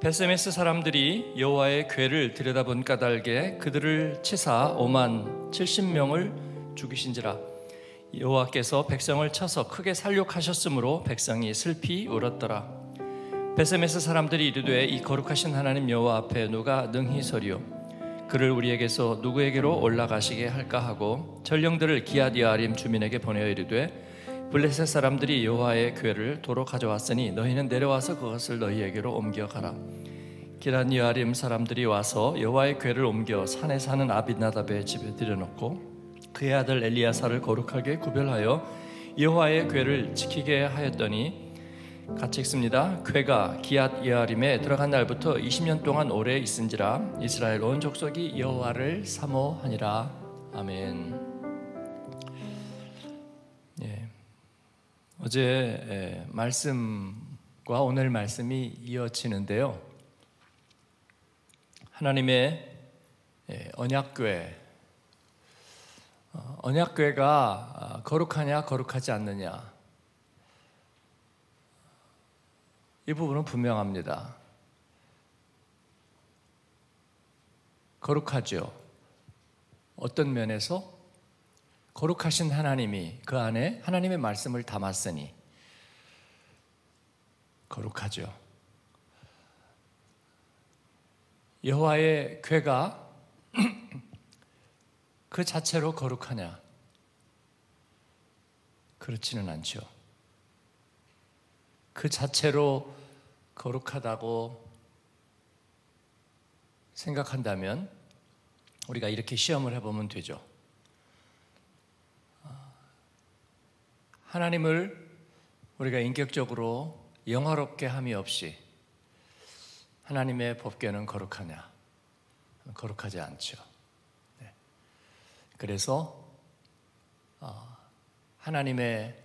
베세메스 사람들이 여호와의 궤를 들여다본 까닭에 그들을 치사 5만 70명을 죽이신지라. 여호와께서 백성을 쳐서 크게 살육하셨으므로 백성이 슬피 울었더라. 베세메스 사람들이 이르되 이 거룩하신 하나님 여호와 앞에 누가 능히 서리요? 그를 우리에게서 누구에게로 올라가시게 할까 하고 전령들을 기아디아림 주민에게 보내어 이르되 블레셋 사람들이 여호와의 궤를 도로 가져왔으니 너희는 내려와서 그것을 너희에게로 옮겨가라. 기란 여아림 사람들이 와서 여호와의 궤를 옮겨 산에 사는 아비나답의 집에 들여놓고 그의 아들 엘리야사를 거룩하게 구별하여 여호와의 궤를 지키게 하였더니 같이 읽습니다. 궤가 기앗 여아림에 들어간 날부터 20년 동안 오래 있은지라 이스라엘 온 족속이 여호와를 사모하니라. 아멘. 어제 말씀과 오늘 말씀이 이어지는데요. 하나님의 언약궤, 어, 언약궤가 아, 거룩하냐 거룩하지 않느냐 이 부분은 분명합니다. 거룩하죠. 어떤 면에서 거룩하신 하나님이 그 안에 하나님의 말씀을 담았으니 거룩하죠. 여호와의 궤가 그 자체로 거룩하냐? 그렇지는 않죠. 그 자체로 거룩하다고 생각한다면 우리가 이렇게 시험을 해보면 되죠. 하나님을 우리가 인격적으로 영화롭게 함이 없이 하나님의 법궤는 거룩하냐? 거룩하지 않죠. 네. 그래서 어, 하나님의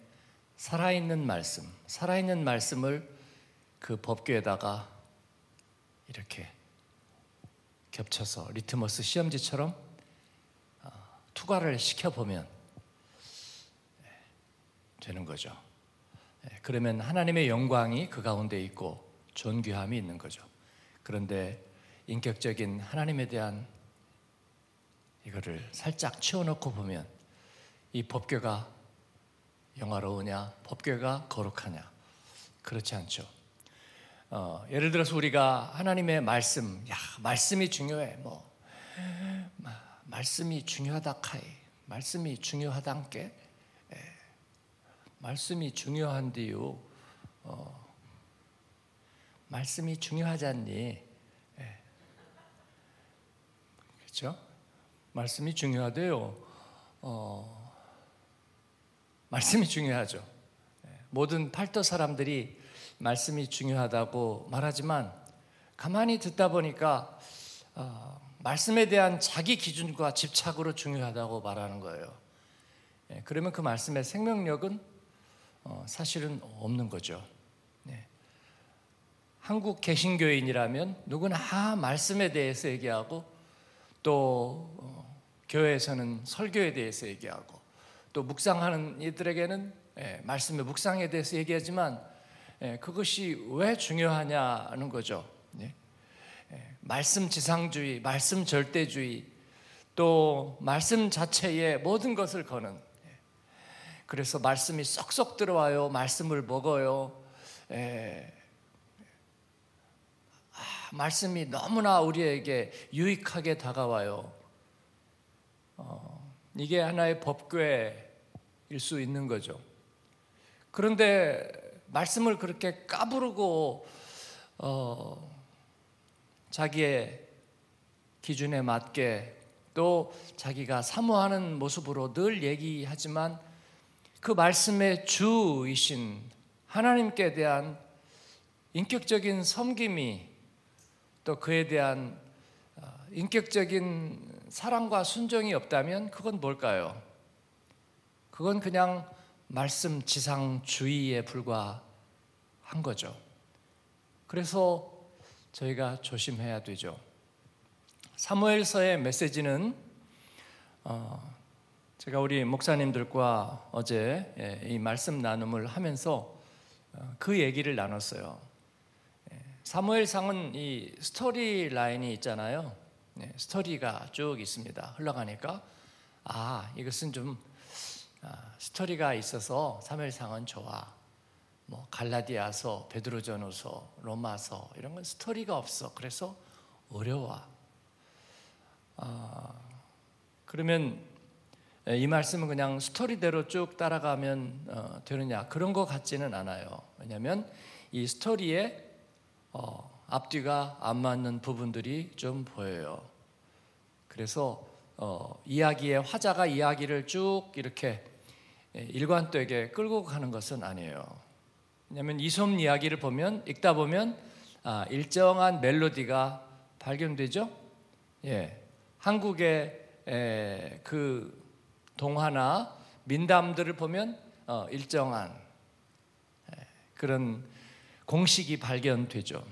살아있는 말씀, 살아있는 말씀을 그 법궤에다가 이렇게 겹쳐서 리트머스 시험지처럼 어, 투과를 시켜보면 되는 거죠. 예, 그러면 하나님의 영광이 그 가운데 있고 존귀함이 있는 거죠. 그런데 인격적인 하나님에 대한 이거를 살짝 치워놓고 보면 이 법궤가 영화로우냐, 법궤가 거룩하냐, 그렇지 않죠. 어, 예를 들어서 우리가 하나님의 말씀, 야 말씀이 중요해, 뭐 말씀이 중요하다 카이, 말씀이 중요하단께 말씀이 중요한데요. 어, 말씀이 중요하잖니. 예. 그렇죠? 말씀이 중요하대요. 어, 말씀이 중요하죠. 예. 모든 팔도 사람들이 말씀이 중요하다고 말하지만 가만히 듣다 보니까 어, 말씀에 대한 자기 기준과 집착으로 중요하다고 말하는 거예요. 예, 그러면 그 말씀의 생명력은 어, 사실은 없는 거죠. 네. 한국 개신교인이라면 누구나 말씀에 대해서 얘기하고 또 어, 교회에서는 설교에 대해서 얘기하고 또 묵상하는 이들에게는 예, 말씀의 묵상에 대해서 얘기하지만 예, 그것이 왜 중요하냐는 거죠. 예. 예 말씀 지상주의, 말씀 절대주의, 또 말씀 자체에 모든 것을 거는 그래서 말씀이 쏙쏙 들어와요. 말씀을 먹어요. 에, 아, 말씀이 너무나 우리에게 유익하게 다가와요. 어, 이게 하나의 법궤일 수 있는 거죠. 그런데 말씀을 그렇게 까부르고 어, 자기의 기준에 맞게 또 자기가 사모하는 모습으로 늘 얘기하지만 그 말씀의 주이신 하나님께 대한 인격적인 섬김이 또 그에 대한 어, 인격적인 사랑과 순종이 없다면 그건 뭘까요? 그건 그냥 말씀 지상주의에 불과한 거죠. 그래서 저희가 조심해야 되죠. 사무엘서의 메시지는 어, 제가 우리 목사님들과 어제 예, 이 말씀 나눔을 하면서 어, 그 얘기를 나눴어요. 예, 사무엘상은 이 스토리 라인이 있잖아요. 네, 스토리가 쭉 있습니다. 흘러가니까 아 이것은 좀 아, 스토리가 있어서 사무엘상은 좋아. 뭐 갈라디아서, 베드로전후서, 로마서 이런 건 스토리가 없어. 그래서 어려워. 아, 그러면 이 말씀은 그냥 스토리대로 쭉 따라가면 어, 되느냐 그런 것 같지는 않아요. 왜냐하면 이 스토리에 어, 앞뒤가 안 맞는 부분들이 좀 보여요. 그래서 어, 이야기의 화자가 이야기를 쭉 이렇게 일관되게 끌고 가는 것은 아니에요. 왜냐하면 이솜 이야기를 보면 읽다 보면 아, 일정한 멜로디가 발견되죠. 예, 한국의 에, 그 동화나 민담들을 보면 어, 일정한 에, 그런 공식이 발견되죠.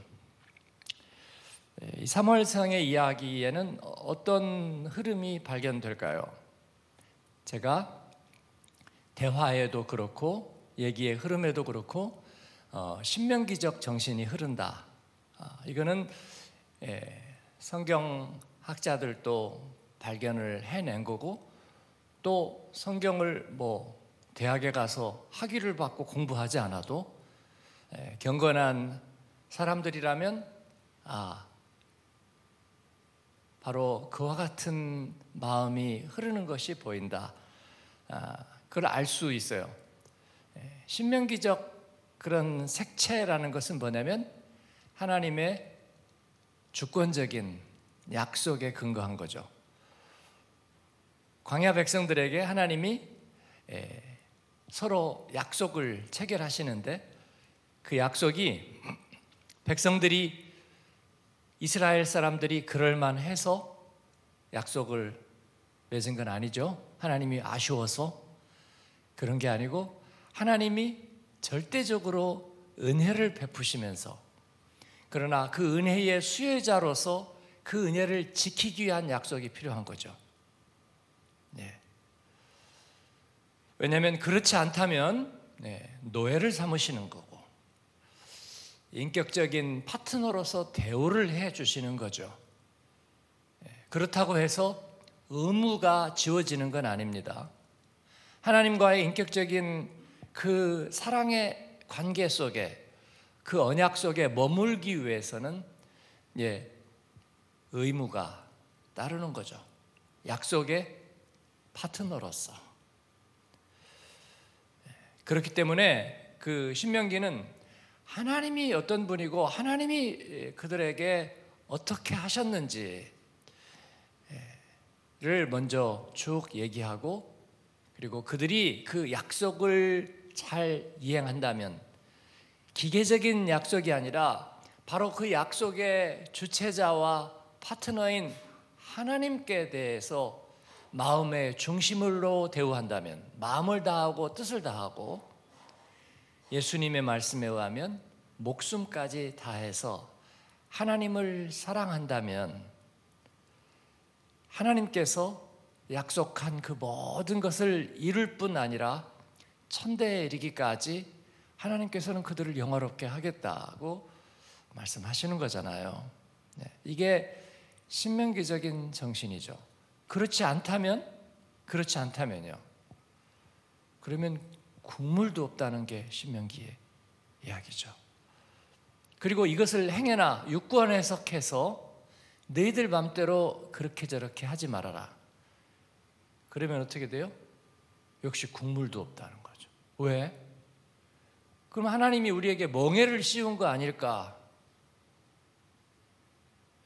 이 사무엘상의 이야기에는 어떤 흐름이 발견될까요? 제가 대화에도 그렇고 얘기의 흐름에도 그렇고 어, 신명기적 정신이 흐른다. 아, 이거는 예, 성경 학자들도 발견을 해낸 거고 또 성경을 뭐 대학에 가서 학위를 받고 공부하지 않아도 예, 경건한 사람들이라면 아 바로 그와 같은 마음이 흐르는 것이 보인다. 아, 그걸 알 수 있어요. 예, 신명기적 그런 색채라는 것은 뭐냐면 하나님의 주권적인 약속에 근거한 거죠. 광야 백성들에게 하나님이 예, 서로 약속을 체결하시는데 그 약속이 백성들이 이스라엘 사람들이 그럴만 해서 약속을 맺은 건 아니죠. 하나님이 아쉬워서 그런 게 아니고 하나님이 절대적으로 은혜를 베푸시면서 그러나 그 은혜의 수혜자로서 그 은혜를 지키기 위한 약속이 필요한 거죠. 왜냐하면 그렇지 않다면 네, 노예를 삼으시는 거고 인격적인 파트너로서 대우를 해 주시는 거죠. 네, 그렇다고 해서 의무가 지워지는 건 아닙니다. 하나님과의 인격적인 그 사랑의 관계 속에 그 언약 속에 머물기 위해서는 예, 의무가 따르는 거죠. 약속의 파트너로서. 예, 그렇기 때문에 그 신명기는 하나님이 어떤 분이고 하나님이 그들에게 어떻게 하셨는지를 먼저 쭉 얘기하고 그리고 그들이 그 약속을 잘 이행한다면 기계적인 약속이 아니라 바로 그 약속의 주체자와 파트너인 하나님께 대해서 마음의 중심으로 대우한다면 마음을 다하고 뜻을 다하고 예수님의 말씀에 의하면 목숨까지 다해서 하나님을 사랑한다면 하나님께서 약속한 그 모든 것을 이룰 뿐 아니라 천대에 이르기까지 하나님께서는 그들을 영화롭게 하겠다고 말씀하시는 거잖아요. 네, 이게 신명기적인 정신이죠. 그렇지 않다면 그렇지 않다면요. 그러면 국물도 없다는 게 신명기의 이야기죠. 그리고 이것을 행해나 육권 해석해서 너희들 맘대로 그렇게 저렇게 하지 말아라. 그러면 어떻게 돼요? 역시 국물도 없다는 거죠. 왜? 그럼 하나님이 우리에게 멍해를 씌운 거 아닐까?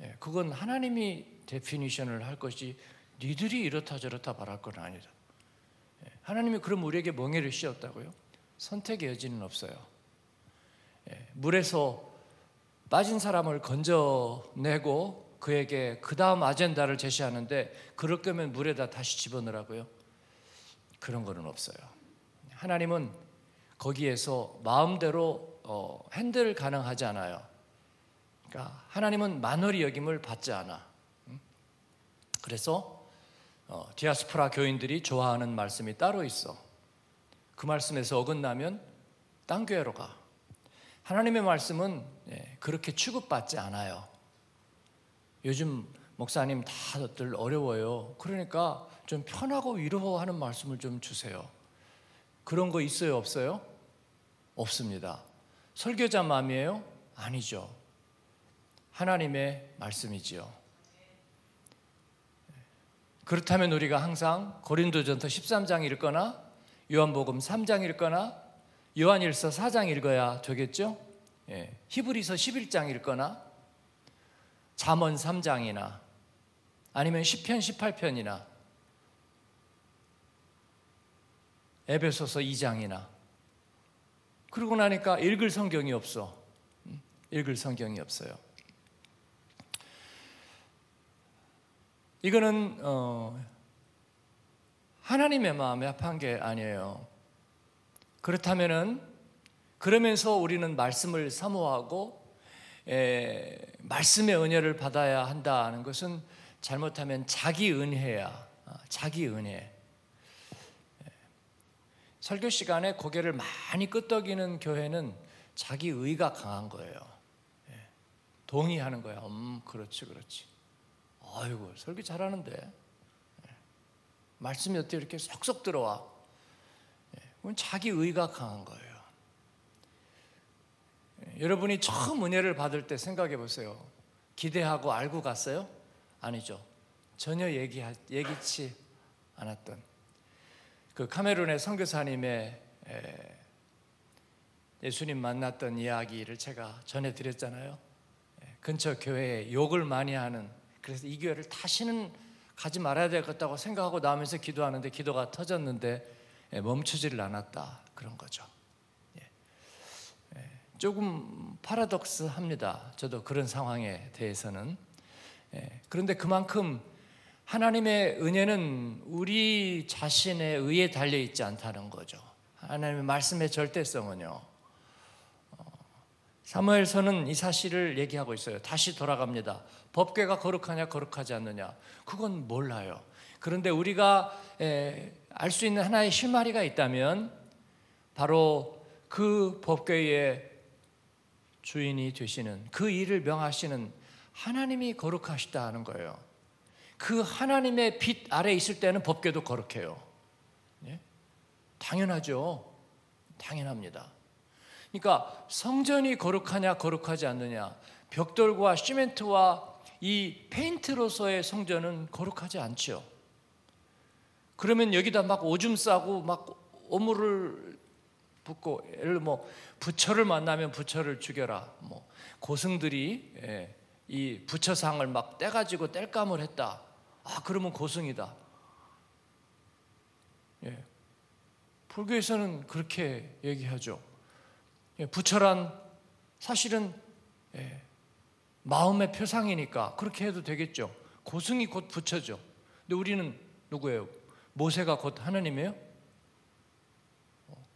예, 그건 하나님이 데피니션을 할 것이 니들이 이렇다 저렇다 말할 건 아니다. 예, 하나님이 그럼 우리에게 멍해를 씌웠다고요? 선택의 여지는 없어요. 예, 물에서 빠진 사람을 건져내고 그에게 그 다음 아젠다를 제시하는데 그럴 거면 물에다 다시 집어넣으라고요? 그런 거는 없어요. 하나님은 거기에서 마음대로 어, 핸들 가능하지 않아요. 그러니까 하나님은 만월이 여김을 받지 않아. 그래서 어, 디아스포라 교인들이 좋아하는 말씀이 따로 있어. 그 말씀에서 어긋나면 딴 교회로 가. 하나님의 말씀은 예, 그렇게 취급받지 않아요. 요즘 목사님 다들 어려워요. 그러니까 좀 편하고 위로하는 말씀을 좀 주세요. 그런 거 있어요, 없어요? 없습니다. 설교자 마음이에요? 아니죠. 하나님의 말씀이지요. 그렇다면 우리가 항상 고린도전서 13장 읽거나 요한복음 3장 읽거나 요한일서 4장 읽어야 되겠죠? 예. 히브리서 11장 읽거나 잠언 3장이나 아니면 10편 18편이나 에베소서 2장이나 그러고 나니까 읽을 성경이 없어. 음, 읽을 성경이 없어요. 이거는 어, 하나님의 마음에 합한 게 아니에요. 그렇다면은 그러면서 우리는 말씀을 사모하고 에, 말씀의 은혜를 받아야 한다는 것은 잘못하면 자기 은혜야. 어, 자기 은혜. 설교 시간에 고개를 많이 끄덕이는 교회는 자기 의가 강한 거예요. 동의하는 거야. 음, 그렇지, 그렇지. 아이고, 설교 잘하는데. 말씀이 어떻게 이렇게 쏙쏙 들어와. 그건 자기 의가 강한 거예요. 여러분이 처음 은혜를 받을 때 생각해 보세요. 기대하고 알고 갔어요? 아니죠. 전혀 얘기 예기치 않았던 그 카메룬의 선교사님의 예수님 만났던 이야기를 제가 전해 드렸잖아요. 근처 교회에 욕을 많이 하는 그래서 이 교회를 다시는 가지 말아야 되겠다고 생각하고 나오면서 기도하는데 기도가 터졌는데 멈추지를 않았다 그런 거죠. 조금 파라독스합니다. 저도 그런 상황에 대해서는 그런데 그만큼 하나님의 은혜는 우리 자신의 의에 달려 있지 않다는 거죠. 하나님의 말씀의 절대성은요. 어, 사무엘서는 이 사실을 얘기하고 있어요. 다시 돌아갑니다. 법궤가 거룩하냐 거룩하지 않느냐 그건 몰라요. 그런데 우리가 알 수 있는 하나의 실마리가 있다면 바로 그 법궤의 주인이 되시는 그 일을 명하시는 하나님이 거룩하시다는 거예요. 그 하나님의 빛 아래 있을 때는 법궤도 거룩해요. 예? 당연하죠. 당연합니다. 그러니까 성전이 거룩하냐 거룩하지 않느냐 벽돌과 시멘트와 이 페인트로서의 성전은 거룩하지 않죠. 그러면 여기다 막 오줌 싸고 막 오물을 붓고 예를 뭐 부처를 만나면 부처를 죽여라. 뭐 고승들이 예, 이 부처상을 막 떼가지고 뗄감을 했다. 아, 그러면 고승이다. 예. 불교에서는 그렇게 얘기하죠. 예, 부처란 사실은 예, 마음의 표상이니까 그렇게 해도 되겠죠. 고승이 곧 부처죠. 근데 우리는 누구예요? 모세가 곧 하나님이에요? 어.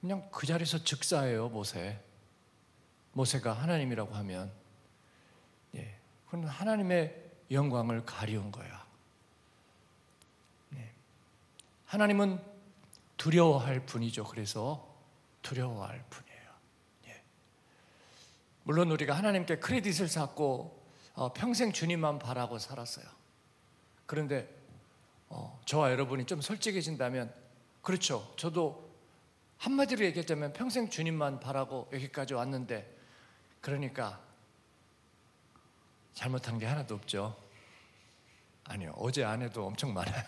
그냥 그 자리에서 즉사예요, 모세. 모세가 하나님이라고 하면. 예. 그건 하나님의 영광을 가리운 거야. 네. 하나님은 두려워할 분이죠. 그래서 두려워할 분이에요. 예. 물론 우리가 하나님께 크레딧을 쌓고 어, 평생 주님만 바라고 살았어요. 그런데 어, 저와 여러분이 좀 솔직해진다면 그렇죠. 저도 한마디로 얘기했자면 평생 주님만 바라고 여기까지 왔는데 그러니까 잘못한 게 하나도 없죠. 아니요. 어제 안 해도 엄청 많아요.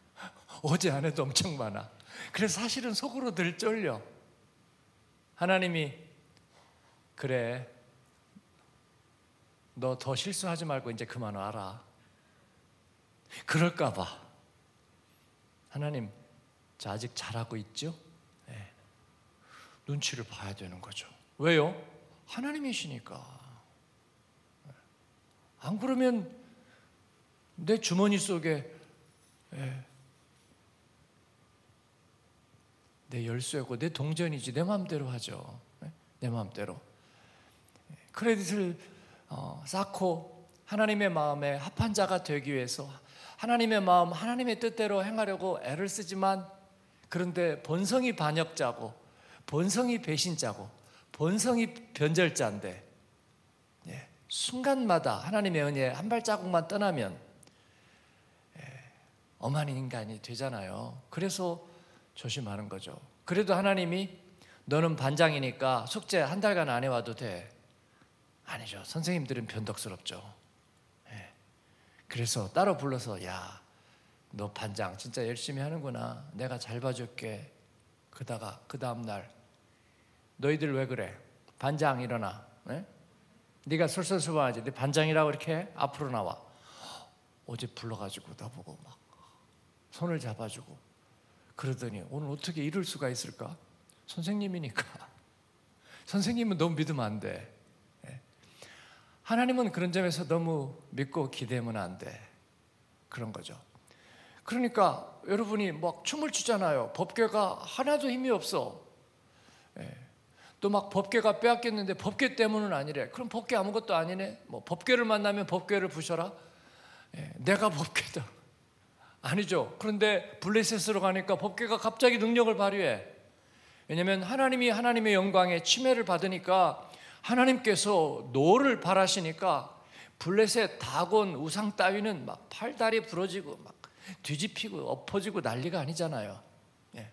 어제 안 해도 엄청 많아. 그래서 사실은 속으로 늘 쫄려. 하나님이 그래. 너 더 실수하지 말고 이제 그만 와라. 그럴까 봐. 하나님, 저 아직 잘하고 있죠? 네. 눈치를 봐야 되는 거죠. 왜요? 하나님이시니까. 안 그러면 내 주머니 속에 예, 내 열쇠고 내 동전이지 내 마음대로 하죠. 예, 내 마음대로 크레딧을 어, 쌓고 하나님의 마음에 합한 자가 되기 위해서 하나님의 마음, 하나님의 뜻대로 행하려고 애를 쓰지만 그런데 본성이 반역자고 본성이 배신자고 본성이 변절자인데 예, 순간마다 하나님의 은혜 한 발자국만 떠나면 예, 엄한 인간이 되잖아요. 그래서 조심하는 거죠. 그래도 하나님이 너는 반장이니까 숙제 한 달간 안 해와도 돼. 아니죠. 선생님들은 변덕스럽죠. 예. 그래서 따로 불러서 야, 너 반장 진짜 열심히 하는구나. 내가 잘 봐줄게. 그다가 그 다음 날 너희들 왜 그래? 반장 일어나. 네? 네가 솔선수범하지. 네 반장이라고 이렇게 앞으로 나와. 어제 불러가지고 나보고 막 손을 잡아주고 그러더니 오늘 어떻게 이럴 수가 있을까? 선생님이니까. 선생님은 너무 믿으면 안 돼. 하나님은 그런 점에서 너무 믿고 기대면 안 돼. 그런 거죠. 그러니까 여러분이 막 춤을 추잖아요. 법궤가 하나도 힘이 없어. 예. 또막 법궤가 빼앗겼는데 법궤 때문은 아니래. 그럼 법궤 아무것도 아니네. 뭐 법궤를 만나면 법궤를 부셔라. 예. 내가 법궤다. 아니죠. 그런데 블레셋으로 가니까 법궤가 갑자기 능력을 발휘해. 왜냐하면 하나님이 하나님의 영광에 침해를 받으니까 하나님께서 노를 발하시니까 블레셋 다곤 우상 따위는 막 팔다리 부러지고 막 뒤집히고 엎어지고 난리가 아니잖아요. 예.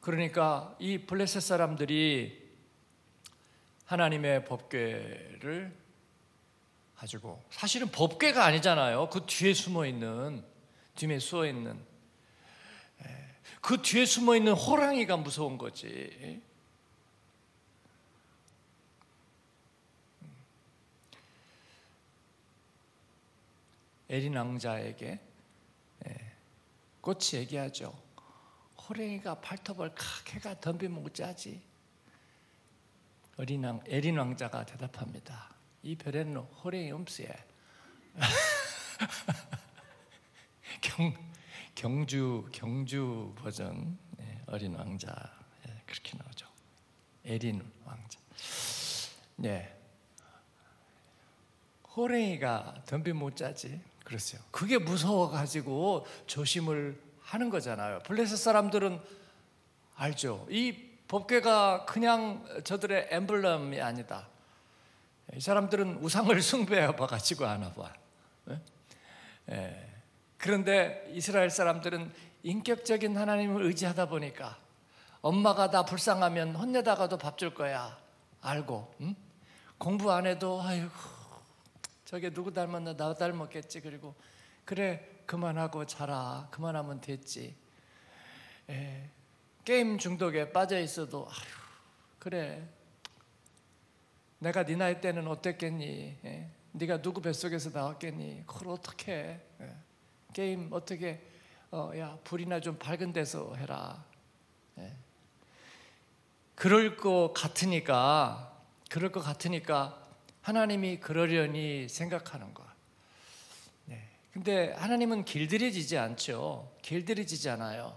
그러니까 이 블레셋 사람들이 하나님의 법궤를 가지고 사실은 법궤가 아니잖아요. 그 뒤에 숨어 있는 뒤에 숨어 있는 예. 그 뒤에 숨어 있는 호랑이가 무서운 거지. 에린 왕자에게 예, 꽃이 얘기하죠. 호랭이가 발톱을 칵 해가 덤비면 어쩌지? 어린 왕, 에린 왕자가 대답합니다. 이 별에는 호랭이 음수에 경, 경주 경주 버전 예, 어린 왕자 예, 그렇게 나오죠. 에린 왕자. 네. 호랭이가 덤비 못 자지. 그랬어요. 그게 무서워가지고 조심을 하는 거잖아요. 블레셋 사람들은 알죠. 이 법궤가 그냥 저들의 엠블럼이 아니다. 이 사람들은 우상을 숭배해 봐가지고 아나 봐. 예? 예. 그런데 이스라엘 사람들은 인격적인 하나님을 의지하다 보니까 엄마가 다 불쌍하면 혼내다가도 밥 줄 거야. 알고 응? 공부 안 해도 아이고 저게 누구 닮았나 나 닮았겠지 그리고 그래 그만하고 자라 그만하면 됐지 에, 예, 게임 중독에 빠져 있어도 아휴 그래 내가 네 나이 때는 어땠겠니 에? 예, 네가 누구 뱃속에서 나왔겠니 그걸 어떻게 에? 예, 게임 어떻게 어, 야 불이나 좀 밝은 데서 해라 에. 그럴 것 같으니까 그럴 것 같으니까 하나님이 그러려니 생각하는 것. 네. 근데 하나님은 길들여지지 않죠. 길들여지지 않아요.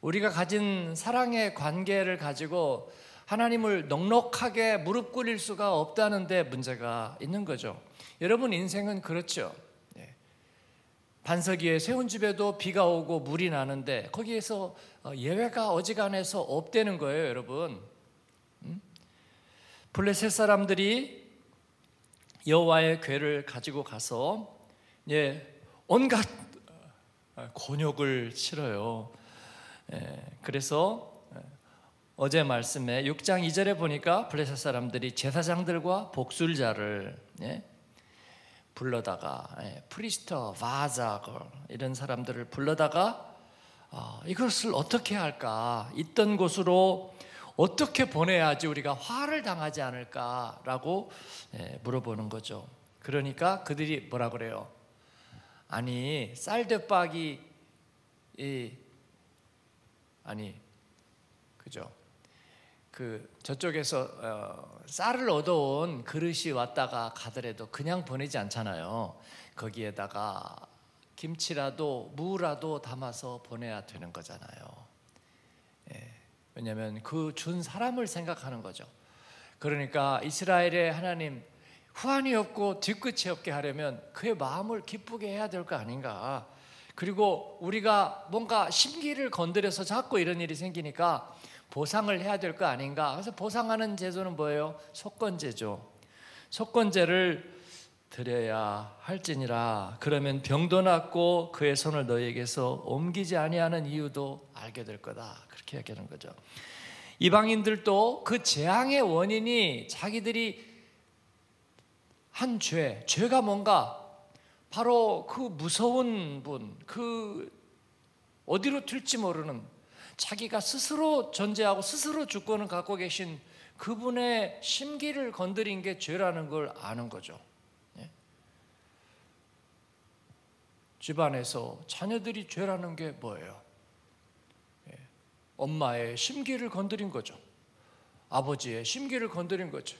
우리가 가진 사랑의 관계를 가지고 하나님을 넉넉하게 무릎 꿇릴 수가 없다는데 문제가 있는 거죠. 여러분 인생은 그렇죠. 네. 반석 위에 세운 집에도 비가 오고 물이 나는데 거기에서 어, 예외가 어지간해서 없다는 거예요, 여러분. 음? 블레셋 사람들이 여호와의 궤를 가지고 가서 예, 온갖 곤욕을 치러요. 예, 그래서 예, 어제 말씀에 6장 2절에 보니까 블레셋 사람들이 제사장들과 복술자를 예, 불러다가 예, 프리스터, 바자 이런 사람들을 불러다가 어, 이것을 어떻게 할까? 있던 곳으로 어떻게 보내야지 우리가 화를 당하지 않을까라고 예, 물어보는 거죠. 그러니까 그들이 뭐라 그래요? 아니 쌀대박이 이 아니 그죠? 그 저쪽에서 어, 쌀을 얻어온 그릇이 왔다가 가더라도 그냥 보내지 않잖아요. 거기에다가 김치라도 무라도 담아서 보내야 되는 거잖아요. 왜냐하면 그 준 사람을 생각하는 거죠. 그러니까 이스라엘의 하나님 후한이 없고 뒤끝이 없게 하려면 그의 마음을 기쁘게 해야 될 거 아닌가. 그리고 우리가 뭔가 심기를 건드려서 자꾸 이런 일이 생기니까 보상을 해야 될 거 아닌가? 그래서 보상하는 제도는 뭐예요? 속건제죠. 속건제를 드려야 할지니라. 그러면 병도 낫고 그의 손을 너에게서 옮기지 아니하는 이유도 알게 될 거다. 그렇게 얘기하는 거죠. 이방인들도 그 재앙의 원인이 자기들이 한 죄, 죄가 뭔가 바로 그 무서운 분, 그 어디로 튈지 모르는 자기가 스스로 존재하고 스스로 주권을 갖고 계신 그분의 심기를 건드린 게 죄라는 걸 아는 거죠. 예? 집안에서 자녀들이 죄라는 게 뭐예요? 예. 엄마의 심기를 건드린 거죠. 아버지의 심기를 건드린 거죠.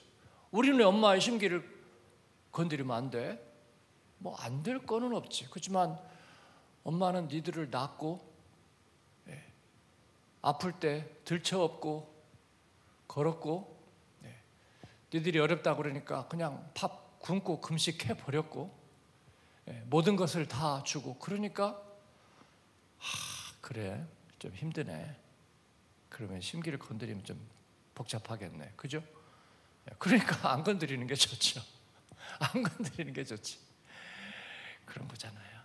우리는 엄마의 심기를 건드리면 안 돼. 뭐 안 될 거는 없지. 그렇지만 엄마는 니들을 낳고 예, 아플 때 들쳐업고 걸었고 예, 니들이 어렵다 그러니까 그냥 밥 굶고 금식해 버렸고 예, 모든 것을 다 주고 그러니까 하, 그래 좀 힘드네. 그러면 심기를 건드리면 좀 복잡하겠네. 그죠? 예, 그러니까 안 건드리는 게 좋죠. 안 건드리는 게 좋지. 그런 거잖아요.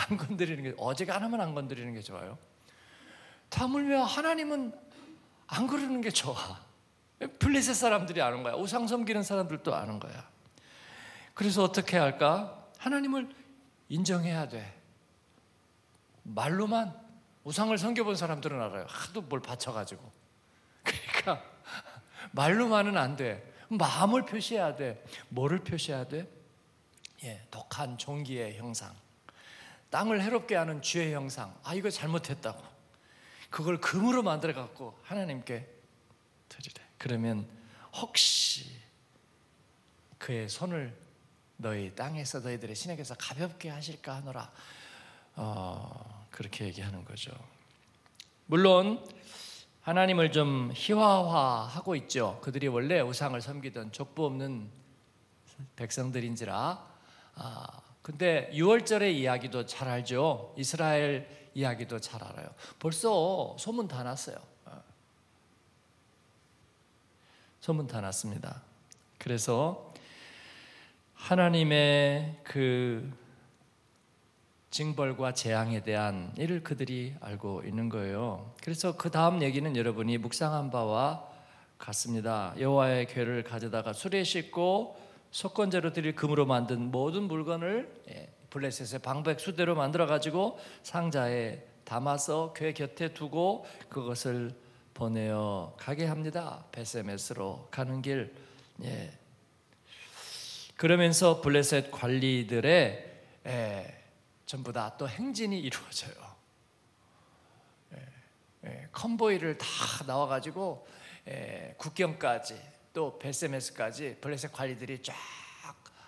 안 건드리는 게 어제가 하나만 안 건드리는 게 좋아요. 다물며 하나님은 안 그러는 게 좋아. 블레셋 사람들이 아는 거야. 우상 섬기는 사람들도 아는 거야. 그래서 어떻게 할까? 하나님을 인정해야 돼. 말로만 우상을 섬겨본 사람들은 알아요. 하도 뭘 바쳐가지고. 그러니까 말로만은 안 돼. 마음을 표시해야 돼. 뭐를 표시해야 돼? 예, 독한 종기의 형상. 땅을 해롭게 하는 죄의 형상. 아, 이거 잘못했다고. 그걸 금으로 만들어 갖고 하나님께 드리래. 그러면 혹시 그의 손을 너희 땅에서 너희들의 신에게서 가볍게 하실까 하노라. 어, 그렇게 얘기하는 거죠. 물론 하나님을 좀 희화화하고 있죠. 그들이 원래 우상을 섬기던 족보 없는 백성들인지라. 아, 근데 6월절의 이야기도 잘 알죠. 이스라엘 이야기도 잘 알아요. 벌써 소문 다 났어요. 어. 소문 다 났습니다. 그래서 하나님의 그 징벌과 재앙에 대한 일을 그들이 알고 있는 거예요. 그래서 그 다음 얘기는 여러분이 묵상한 바와 같습니다. 여호와의 궤를 가져다가 술에 씻고 속건제로 드릴 금으로 만든 모든 물건을 예, 블레셋의 방백 수대로 만들어 가지고 상자에 담아서 궤 곁에 두고 그것을 보내어 가게 합니다. 베세메스로 가는 길. 예. 그러면서 블레셋 관리들의 예, 전부 다 또 행진이 이루어져요. 예, 예, 컨보이를 다 나와가지고 예, 국경까지 또 베세메스까지 블레셋 관리들이 쫙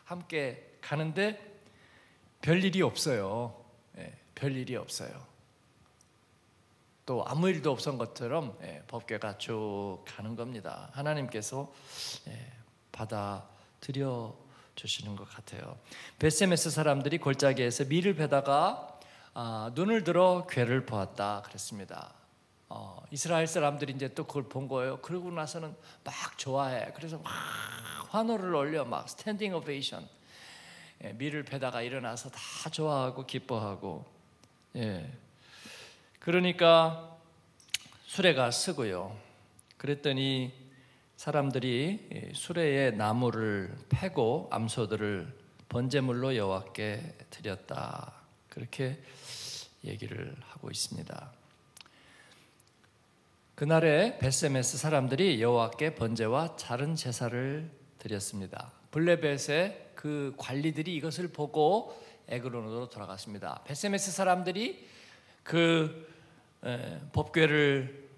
함께 가는데 별 일이 없어요. 예, 별 일이 없어요. 또 아무 일도 없었던 것처럼 예, 법궤가 쭉 가는 겁니다. 하나님께서 예, 받아들여 주시는 것 같아요. 벧세메스 사람들이 골짜기에서 밀을 베다가 아, 눈을 들어 괴를 보았다 그랬습니다. 어, 이스라엘 사람들이 이제 또 그걸 본 거예요. 그러고 나서는 막 좋아해. 그래서 막 환호를 올려 막 standing ovation. 예, 밀을 베다가 일어나서 다 좋아하고 기뻐하고. 예. 그러니까 수레가 쓰고요. 그랬더니 사람들이 수레에 나무를 패고 암소들을 번제물로 여호와께 드렸다. 그렇게 얘기를 하고 있습니다. 그날에 베세메스 사람들이 여호와께 번제와 자른 제사를 드렸습니다. 블레벳의 그 관리들이 이것을 보고 에그론으로 돌아갔습니다. 베세메스 사람들이 그 법궤를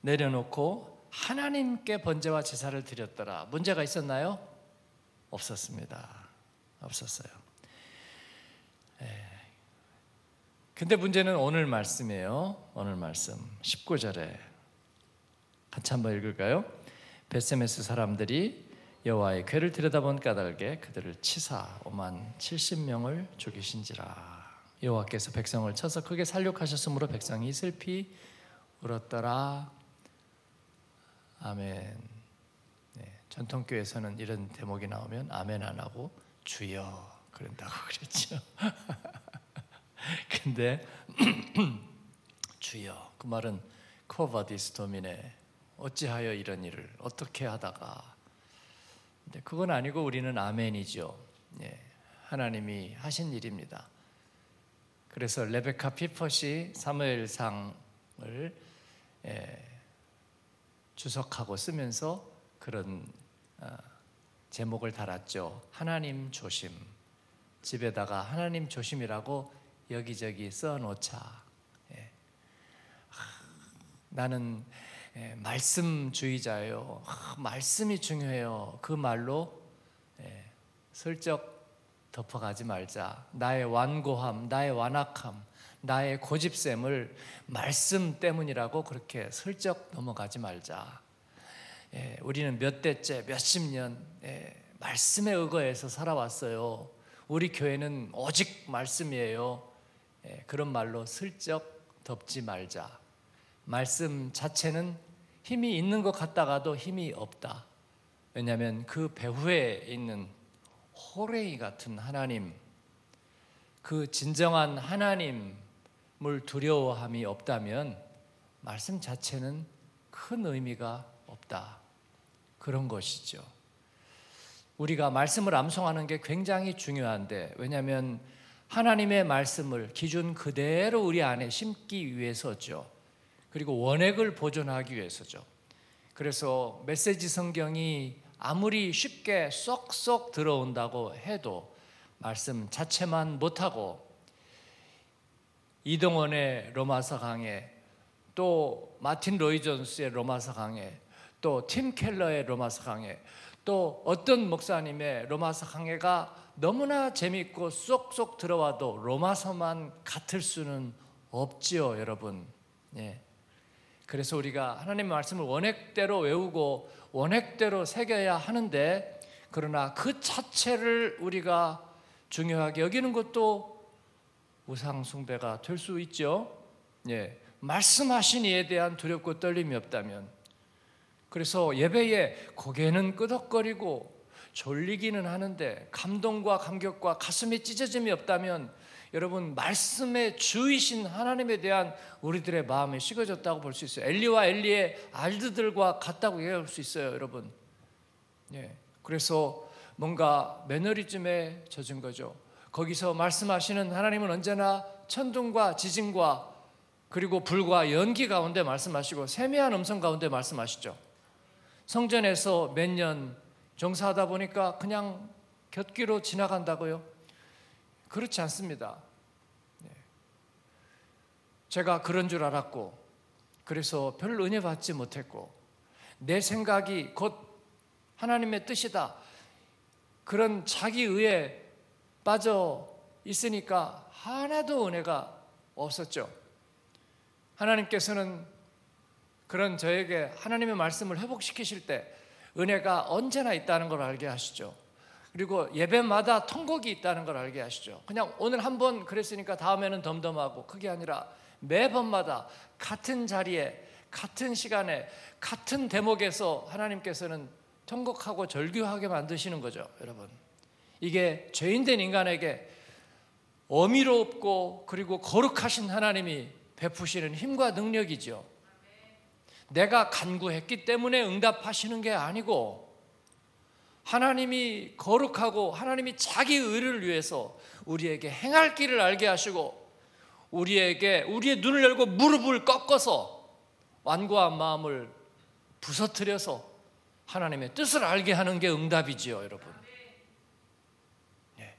내려놓고 하나님께 번제와 제사를 드렸더라. 문제가 있었나요? 없었습니다. 없었어요. 예. 근데 문제는 오늘 말씀이에요. 오늘 말씀 19절에 같이 한번 읽을까요? 베세메스 사람들이 여호와의 궤를 들여다본 까닭에 그들을 치사 5만 70명을 죽이신지라 여호와께서 백성을 쳐서 크게 살육하셨으므로 백성이 슬피 울었더라. 아멘. 네, 전통교에서는 이런 대목이 나오면 아멘 안 하고 주여 그런다고 그랬죠. 근데 주여 그 말은 Quo vadis Domine 어찌하여 이런 일을 어떻게 하다가 근데 그건 아니고 우리는 아멘이죠. 예, 하나님이 하신 일입니다. 그래서 레베카 피퍼시 사무엘상을 예, 주석하고 쓰면서 그런 어, 제목을 달았죠. 하나님 조심. 집에다가 하나님 조심이라고 여기저기 써놓자. 예. 나는 예, 말씀주의자예요. 말씀이 중요해요. 그 말로 예, 슬쩍 덮어가지 말자. 나의 완고함, 나의 완악함, 나의 고집샘을 말씀 때문이라고 그렇게 슬쩍 넘어가지 말자. 예, 우리는 몇 대째, 몇십 년 말씀에 의거해서 살아왔어요. 우리 교회는 오직 말씀이에요. 그런 말로 슬쩍 덮지 말자. 말씀 자체는 힘이 있는 것 같다가도 힘이 없다. 왜냐하면 그 배후에 있는 호레이 같은 하나님, 그 진정한 하나님을 두려워함이 없다면 말씀 자체는 큰 의미가 없다. 그런 것이죠. 우리가 말씀을 암송하는 게 굉장히 중요한데, 왜냐하면 하나님의 말씀을 기준 그대로 우리 안에 심기 위해서죠. 그리고 원액을 보존하기 위해서죠. 그래서 메시지 성경이 아무리 쉽게 쏙쏙 들어온다고 해도 말씀 자체만 못하고 이동원의 로마서 강해 또 마틴 로이 존스의 로마서 강해 또 팀 켈러의 로마서 강해 또 어떤 목사님의 로마서 강해가 너무나 재밌고 쏙쏙 들어와도 로마서만 같을 수는 없지요, 여러분. 예. 그래서 우리가 하나님 말씀을 원액대로 외우고 원액대로 새겨야 하는데 그러나 그 자체를 우리가 중요하게 여기는 것도 우상 숭배가 될 수 있죠. 예. 말씀하신 이에 대한 두렵고 떨림이 없다면 그래서 예배에 고개는 끄덕거리고 졸리기는 하는데 감동과 감격과 가슴에 찢어짐이 없다면 여러분 말씀의 주이신 하나님에 대한 우리들의 마음이 식어졌다고 볼 수 있어요. 엘리와 엘리의 알드들과 같다고 얘기할 수 있어요, 여러분. 예. 그래서 뭔가 매너리즘에 젖은 거죠. 거기서 말씀하시는 하나님은 언제나 천둥과 지진과 그리고 불과 연기 가운데 말씀하시고 세미한 음성 가운데 말씀하시죠. 성전에서 몇년 정사하다 보니까 그냥 곁기로 지나간다고요? 그렇지 않습니다. 네. 제가 그런 줄 알았고, 그래서 별 은혜 받지 못했고, 내 생각이 곧 하나님의 뜻이다. 그런 자기 의에 빠져 있으니까 하나도 은혜가 없었죠. 하나님께서는 그런 저에게 하나님의 말씀을 회복시키실 때 은혜가 언제나 있다는 걸 알게 하시죠. 그리고 예배마다 통곡이 있다는 걸 알게 하시죠. 그냥 오늘 한 번 그랬으니까 다음에는 덤덤하고 그게 아니라 매번마다 같은 자리에 같은 시간에 같은 대목에서 하나님께서는 통곡하고 절규하게 만드시는 거죠, 여러분. 이게 죄인된 인간에게 어미롭고 그리고 거룩하신 하나님이 베푸시는 힘과 능력이죠. 내가 간구했기 때문에 응답하시는 게 아니고 하나님이 거룩하고 하나님이 자기 의를 위해서 우리에게 행할 길을 알게 하시고 우리에게 우리의 눈을 열고 무릎을 꺾어서 완고한 마음을 부서뜨려서 하나님의 뜻을 알게 하는 게 응답이지요, 여러분. 예.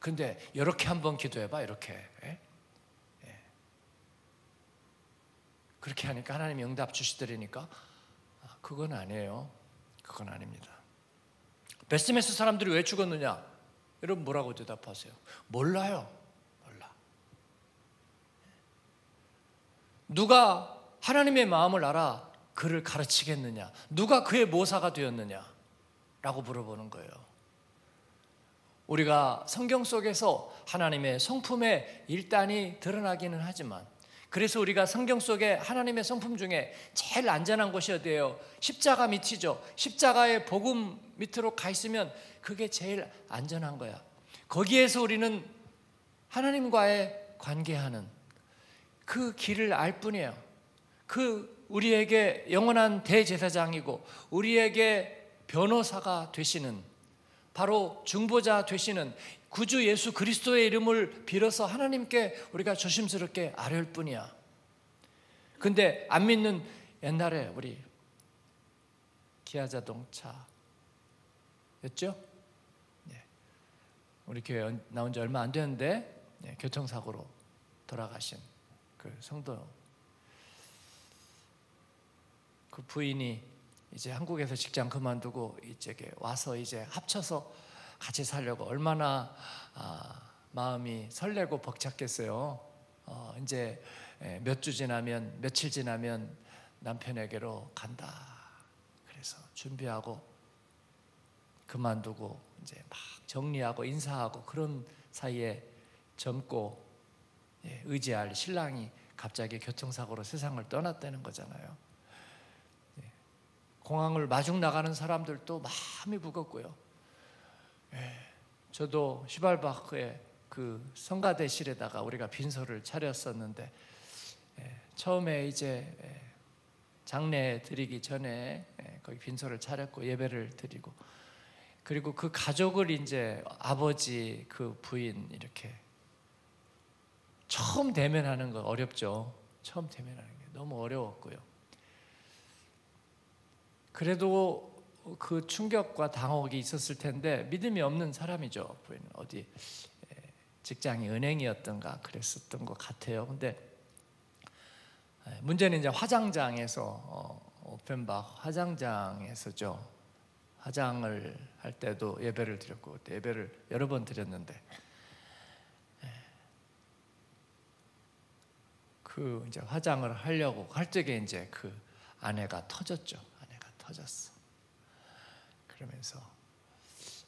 근데 이렇게 한번 기도해 봐, 이렇게. 예? 예. 그렇게 하니까 하나님이 응답 주시더라니까 아, 그건 아니에요. 그건 아닙니다. 베스메스 사람들이 왜 죽었느냐? 여러분 뭐라고 대답하세요? 몰라요. 몰라. 누가 하나님의 마음을 알아 그를 가르치겠느냐? 누가 그의 모사가 되었느냐? 라고 물어보는 거예요. 우리가 성경 속에서 하나님의 성품의 일단이 드러나기는 하지만 그래서 우리가 성경 속에 하나님의 성품 중에 제일 안전한 곳이 어디예요? 십자가 밑이죠. 십자가의 복음 밑으로 가 있으면 그게 제일 안전한 거야. 거기에서 우리는 하나님과의 관계하는 그 길을 알 뿐이에요. 그 우리에게 영원한 대제사장이고 우리에게 변호사가 되시는 바로 중보자 되시는 구주 예수 그리스도의 이름을 빌어서 하나님께 우리가 조심스럽게 아뢰을 뿐이야. 근데 안 믿는 옛날에 우리 기아 자동차였죠? 네. 우리 교회 나온 지 얼마 안 됐는데 네, 교통사고로 돌아가신 그 성도 그 부인이 이제 한국에서 직장 그만두고 이제 와서 이제 합쳐서 같이 살려고 얼마나 아, 마음이 설레고 벅찼겠어요. 어, 이제 예, 몇주 지나면 며칠 지나면 남편에게로 간다. 그래서 준비하고 그만두고 이제 막 정리하고 인사하고 그런 사이에 젊고 예, 의지할 신랑이 갑자기 교통사고로 세상을 떠났다는 거잖아요. 예, 공항을 마중 나가는 사람들도 마음이 무겁고요. 예, 저도 휘발바크의 그 성가대실에다가 우리가 빈소를 차렸었는데 예, 처음에 이제 예, 장례 드리기 전에 거기 빈소를 차렸고 예배를 드리고 그리고 그 가족을 이제 아버지 그 부인 이렇게 처음 대면하는 거 어렵죠. 처음 대면하는 게 너무 어려웠고요. 그래도 그 충격과 당혹이 있었을 텐데 믿음이 없는 사람이죠. 부인은 어디 직장이 은행이었던가 그랬었던 것 같아요. 근데 문제는 이제 화장장에서 어, 오펜박 화장장에서죠. 화장을 할 때도 예배를 드렸고 예배를 여러 번 드렸는데 그 이제 화장을 하려고 할 적에 이제 그 아내가 터졌죠. 아내가 터졌어. 그러면서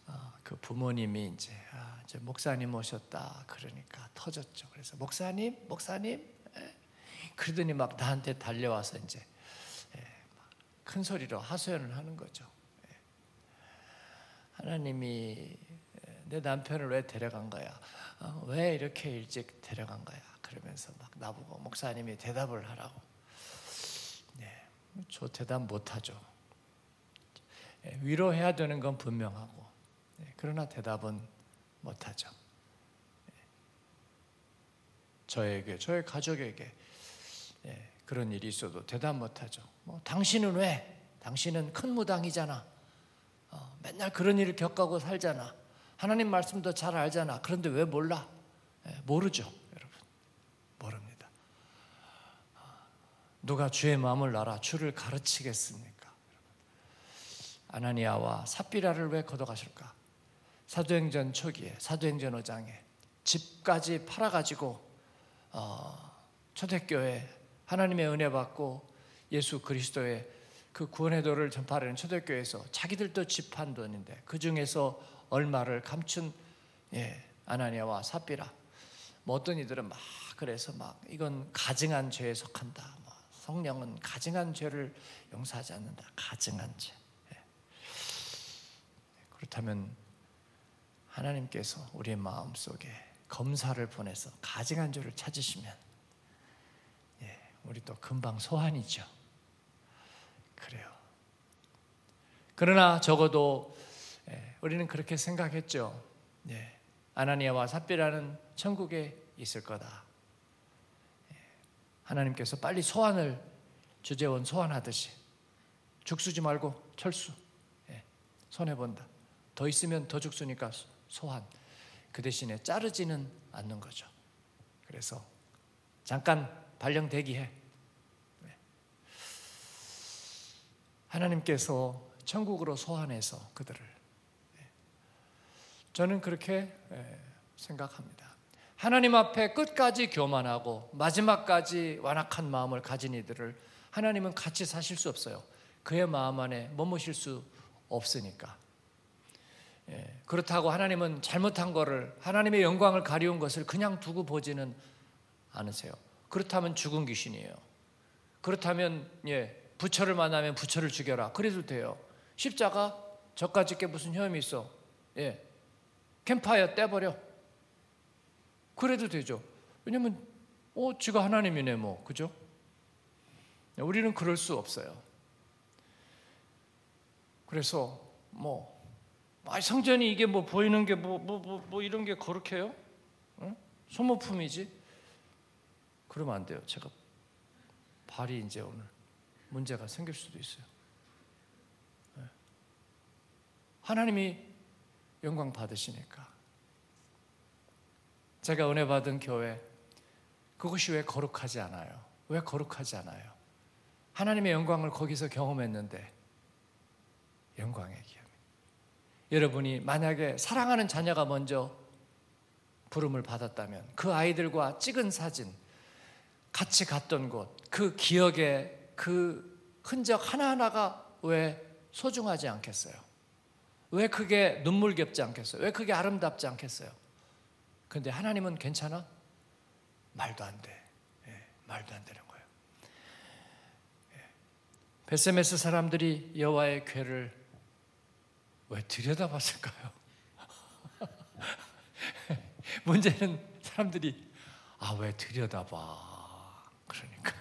어, 그 부모님이 이제, 아, 이제 목사님 오셨다 그러니까 터졌죠. 그래서 목사님, 목사님, 예. 그러더니 막 나한테 달려와서 이제 예, 큰 소리로 하소연을 하는 거죠. 예. 하나님이 내 남편을 왜 데려간 거야? 어, 왜 이렇게 일찍 데려간 거야? 그러면서 막 나보고 목사님이 대답을 하라고. 네, 저 대답 못하죠. 예, 위로해야 되는 건 분명하고 예, 그러나 대답은 못하죠. 예. 저에게 저의 가족에게 그런 일이 있어도 대답 못하죠. 뭐 당신은 왜? 당신은 큰 무당이잖아. 어, 맨날 그런 일을 겪고 살잖아. 하나님 말씀도 잘 알잖아. 그런데 왜 몰라? 모르죠, 여러분. 모릅니다. 어, 누가 주의 마음을 알아 주를 가르치겠습니까? 아나니아와 삽비라를 왜 걷어가실까? 사도행전 초기에 사도행전 5장에 집까지 팔아가지고 어, 초대교회 하나님의 은혜 받고 예수 그리스도의 그 구원의 도를 전파하는 초대교회에서 자기들도 집한 돈인데 그 중에서 얼마를 감춘 예, 아나니아와 삽비라 뭐 어떤 이들은 막 그래서 막 이건 가증한 죄에 속한다. 뭐 성령은 가증한 죄를 용서하지 않는다. 가증한 죄. 그렇다면 하나님께서 우리의 마음 속에 검사를 보내서 가증한 죄를 찾으시면 예, 우리 또 금방 소환이죠. 그래요. 그러나 적어도 예, 우리는 그렇게 생각했죠. 예, 아나니아와 삽비라는 천국에 있을 거다. 예, 하나님께서 빨리 소환을 주재원 소환하듯이 죽수지 말고 철수 예, 손해 본다. 더 있으면 더 죽수니까 소환. 그 대신에 자르지는 않는 거죠. 그래서 잠깐 발령 대기해. 네. 하나님께서 천국으로 소환해서 그들을 네. 저는 그렇게 예, 생각합니다. 하나님 앞에 끝까지 교만하고 마지막까지 완악한 마음을 가진 이들을 하나님은 같이 사실 수 없어요. 그의 마음 안에 머무실 수 없으니까. 예, 그렇다고 하나님은 잘못한 거를 하나님의 영광을 가리운 것을 그냥 두고 보지는 않으세요. 그렇다면 죽은 귀신이에요. 그렇다면 예, 부처를 만나면 부처를 죽여라. 그래도 돼요. 십자가 저까짓 게 무슨 혐의 있어? 예. 캠파이어 떼버려. 그래도 되죠. 왜냐면 어, 지가 하나님이네 뭐. 그죠? 우리는 그럴 수 없어요. 그래서 뭐 아, 성전이 이게 뭐 보이는 게 뭐 뭐 뭐 뭐 이런 게 거룩해요? 응? 소모품이지? 그러면 안 돼요. 제가 발이 이제 오늘 문제가 생길 수도 있어요. 네. 하나님이 영광 받으시니까 제가 은혜 받은 교회 그것이 왜 거룩하지 않아요? 왜 거룩하지 않아요? 하나님의 영광을 거기서 경험했는데 영광의 기업. 여러분이 만약에 사랑하는 자녀가 먼저 부름을 받았다면 그 아이들과 찍은 사진, 같이 갔던 곳, 그 기억에 그 흔적 하나하나가 왜 소중하지 않겠어요? 왜 그게 눈물겹지 않겠어요? 왜 그게 아름답지 않겠어요? 근데 하나님은 괜찮아? 말도 안 돼. 예, 말도 안 되는 거예요. 예. 베세메스 사람들이 여호와의 괴를 왜 들여다봤을까요? 문제는 사람들이 아 왜 들여다봐 그러니까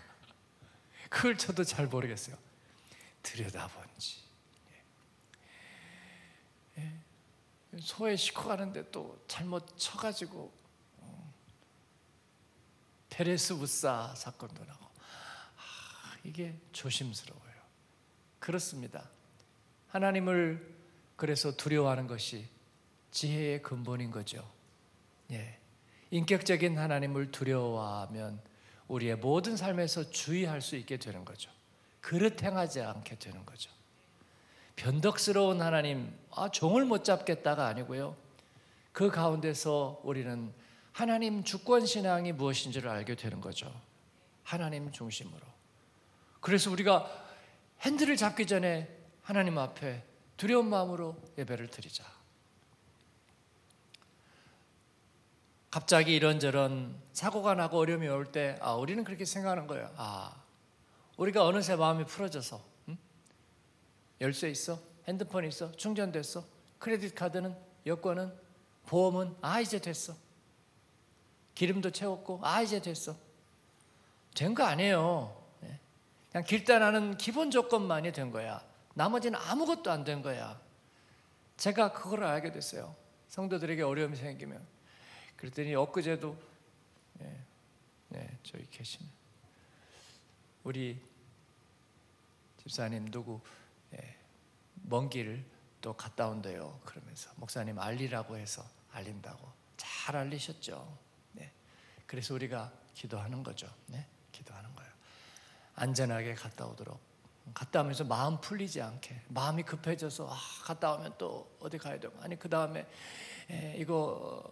그걸 저도 잘 모르겠어요. 들여다본지 예. 예. 소에 싣고 가는데 또 잘못 쳐가지고 어. 페레스 우사 사건도 나고 아, 이게 조심스러워요. 그렇습니다. 하나님을 그래서 두려워하는 것이 지혜의 근본인 거죠. 예. 인격적인 하나님을 두려워하면 우리의 모든 삶에서 주의할 수 있게 되는 거죠. 그릇 행하지 않게 되는 거죠. 변덕스러운 하나님, 아, 종을 못 잡겠다가 아니고요. 그 가운데서 우리는 하나님 주권 신앙이 무엇인지를 알게 되는 거죠. 하나님 중심으로. 그래서 우리가 핸들을 잡기 전에 하나님 앞에 두려운 마음으로 예배를 드리자. 갑자기 이런저런 사고가 나고 어려움이 올 때, 아, 우리는 그렇게 생각하는 거예요. 아, 우리가 어느새 마음이 풀어져서, 응? 열쇠 있어? 핸드폰 있어? 충전됐어? 크레딧 카드는? 여권은? 보험은? 아, 이제 됐어. 기름도 채웠고, 아, 이제 됐어. 된 거 아니에요. 예. 그냥 길단하는 기본 조건만이 된 거야. 나머지는 아무것도 안 된 거야. 제가 그걸 알게 됐어요. 성도들에게 어려움이 생기면. 그랬더니 엊그제도 네, 네, 저기 계시는 우리 집사님 누구 네, 먼 길을 또 갔다 온대요. 그러면서 목사님 알리라고 해서 알린다고 잘 알리셨죠. 네. 그래서 우리가 기도하는 거죠. 네, 기도하는 거예요. 안전하게 갔다 오도록 갔다 오면서 마음 풀리지 않게 마음이 급해져서 아, 갔다 오면 또 어디 가야 되고 아니 그 다음에 이거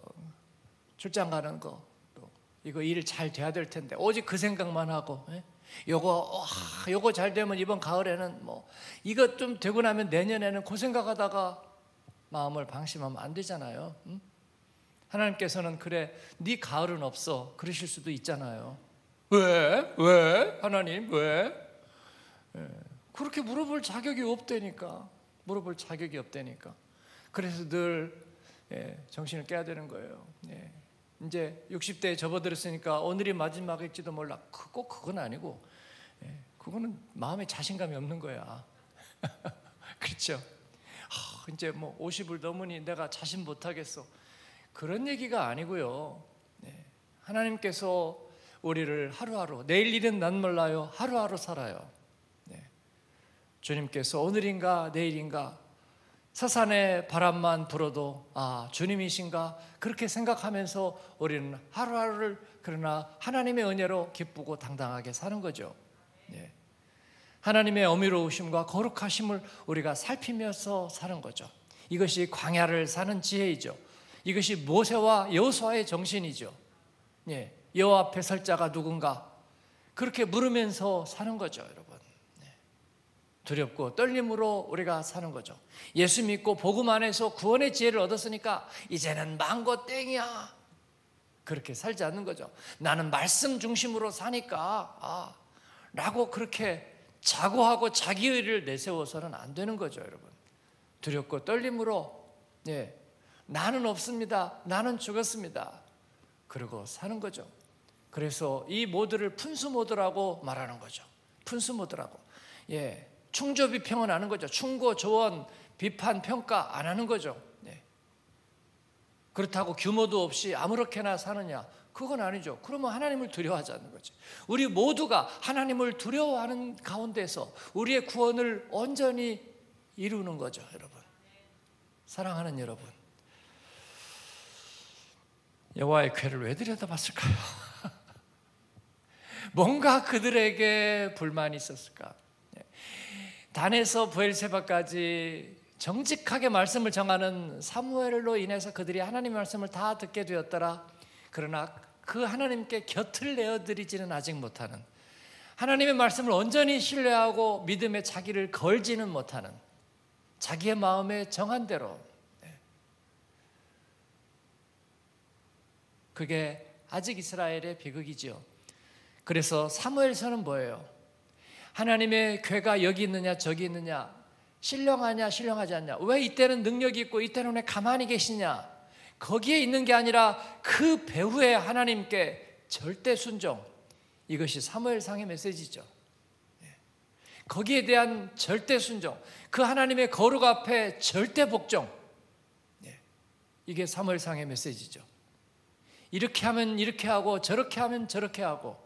출장 가는 거 또 이거 일 잘 돼야 될 텐데 오직 그 생각만 하고 에? 요거 아, 요거 잘 되면 이번 가을에는 뭐 이것 좀 되고 나면 내년에는 그 생각하다가 마음을 방심하면 안 되잖아요. 응? 하나님께서는 그래 네 가을은 없어 그러실 수도 있잖아요. 왜? 왜? 하나님 왜? 예. 그렇게 물어볼 자격이 없다니까. 물어볼 자격이 없다니까. 그래서 늘 예, 정신을 깨야 되는 거예요. 예. 이제 60대에 접어들었으니까 오늘이 마지막일지도 몰라. 꼭 그건 아니고, 예, 그거는 마음에 자신감이 없는 거야. 그렇죠? 아, 이제 뭐 50을 넘으니 내가 자신 못하겠어. 그런 얘기가 아니고요. 네. 하나님께서 우리를 하루하루, 내일 일은 난 몰라요. 하루하루 살아요. 주님께서 오늘인가 내일인가 서산의 바람만 불어도 아 주님이신가 그렇게 생각하면서 우리는 하루하루를 그러나 하나님의 은혜로 기쁘고 당당하게 사는 거죠. 네. 하나님의 어미로우심과 거룩하심을 우리가 살피면서 사는 거죠. 이것이 광야를 사는 지혜이죠. 이것이 모세와 여호수아의 정신이죠. 예, 여호와 앞에 설 자가 누군가 그렇게 물으면서 사는 거죠, 여러분. 두렵고 떨림으로 우리가 사는 거죠. 예수 믿고 복음 안에서 구원의 지혜를 얻었으니까 이제는 망고 땡이야. 그렇게 살지 않는 거죠. 나는 말씀 중심으로 사니까 아, 라고 그렇게 자고하고 자기 의를 내세워서는 안 되는 거죠, 여러분. 두렵고 떨림으로 예. 나는 없습니다. 나는 죽었습니다. 그러고 사는 거죠. 그래서 이 모드를 푼수 모드라고 말하는 거죠. 푼수 모드라고. 예. 충조 비평은 하는 거죠. 충고 조언 비판 평가 안 하는 거죠. 예. 그렇다고 규모도 없이 아무렇게나 사느냐? 그건 아니죠. 그러면 하나님을 두려워하지 않는 거지. 우리 모두가 하나님을 두려워하는 가운데서 우리의 구원을 온전히 이루는 거죠, 여러분. 사랑하는 여러분. 여호와의 괴를 왜 들여다봤을까요? 뭔가 그들에게 불만이 있었을까? 예. 단에서 부엘세바까지 정직하게 말씀을 정하는 사무엘로 인해서 그들이 하나님의 말씀을 다 듣게 되었더라. 그러나 그 하나님께 곁을 내어 드리지는 아직 못하는 하나님의 말씀을 온전히 신뢰하고 믿음에 자기를 걸지는 못하는 자기의 마음에 정한 대로 네. 그게 아직 이스라엘의 비극이지요. 그래서 사무엘서는 뭐예요? 하나님의 괴가 여기 있느냐 저기 있느냐 신령하냐 신령하지 않냐 왜 이때는 능력이 있고 이때는 왜 가만히 계시냐 거기에 있는 게 아니라 그 배후에 하나님께 절대 순종 이것이 사무엘상의 메시지죠. 예. 거기에 대한 절대 순종, 그 하나님의 거룩 앞에 절대 복종. 예. 이게 사무엘상의 메시지죠. 이렇게 하면 이렇게 하고 저렇게 하면 저렇게 하고 예.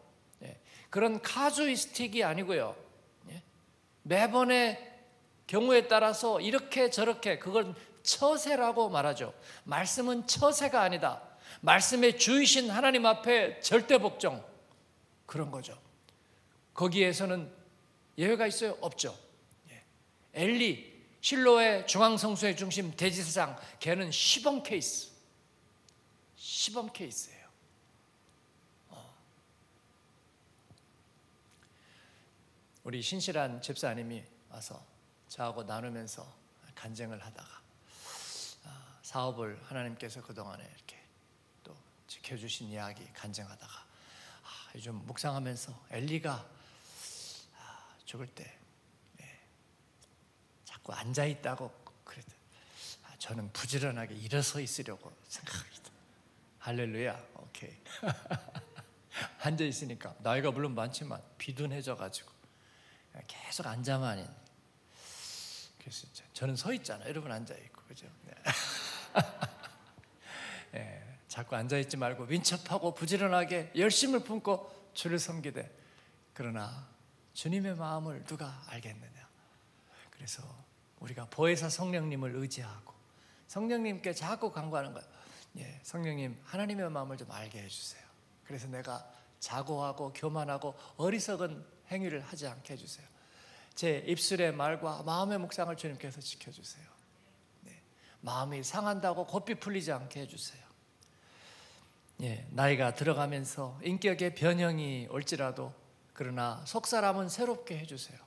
그런 카주이스틱이 아니고요. 매번의 경우에 따라서 이렇게 저렇게 그건 처세라고 말하죠. 말씀은 처세가 아니다. 말씀의 주이신 하나님 앞에 절대 복종 그런 거죠. 거기에서는 예외가 있어요? 없죠. 예. 엘리 실로의 중앙성소의 중심 대지사장 걔는 시범 케이스. 시범 케이스예요. 어. 우리 신실한 집사님이 와서 저하고 나누면서 간증을 하다가 사업을 하나님께서 그동안에 이렇게 또 지켜주신 이야기 간증하다가 아, 요즘 묵상하면서 엘리가 아, 죽을 때 네, 자꾸 앉아 있다고 그랬 아, 저는 부지런하게 일어서 있으려고 생각합니다. 할렐루야. 오케이. 앉아 있으니까 나이가 물론 많지만 비둔해져 가지고 계속 앉아만 있는. 저는 서 있잖아요. 여러분 앉아 있고 그죠? 네. 예, 자꾸 앉아 있지 말고 민첩하고 부지런하게 열심을 품고 주를 섬기되 그러나 주님의 마음을 누가 알겠느냐? 그래서 우리가 보혜사 성령님을 의지하고 성령님께 자꾸 간구하는 거예요. 예, 성령님 하나님의 마음을 좀 알게 해주세요. 그래서 내가 자고하고 교만하고 어리석은 행위를 하지 않게 해주세요. 제 입술의 말과 마음의 묵상을 주님께서 지켜주세요. 마음이 상한다고 고삐 풀리지 않게 해주세요. 예, 나이가 들어가면서 인격의 변형이 올지라도 그러나 속 사람은 새롭게 해주세요.